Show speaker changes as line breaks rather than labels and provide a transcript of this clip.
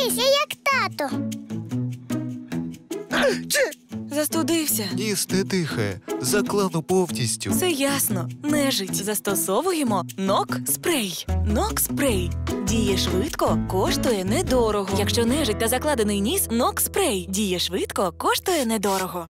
Дивись, я як тато.
Застудився.
Ніс тихе, дихає, заклану повністю.
Все ясно. Нежить. Застосовуємо нок спрей. Нок спрей. Діє швидко, коштує недорого. Якщо нежить та закладений ніс, нок спрей. Діє швидко, коштує недорого.